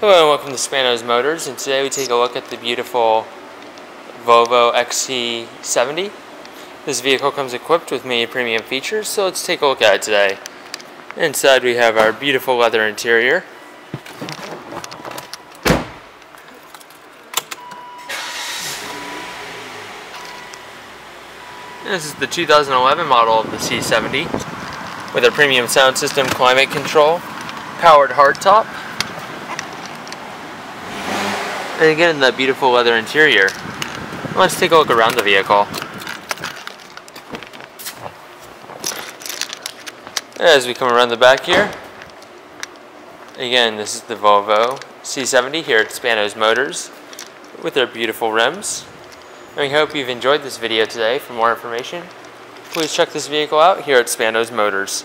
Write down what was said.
Hello and welcome to Spanos Motors and today we take a look at the beautiful Volvo XC70. This vehicle comes equipped with many premium features so let's take a look at it today. Inside we have our beautiful leather interior. This is the 2011 model of the C70 with a premium sound system climate control, powered hardtop, and again, the beautiful leather interior. Let's take a look around the vehicle. As we come around the back here, again, this is the Volvo C70 here at Spanos Motors with their beautiful rims. And we hope you've enjoyed this video today. For more information, please check this vehicle out here at Spanos Motors.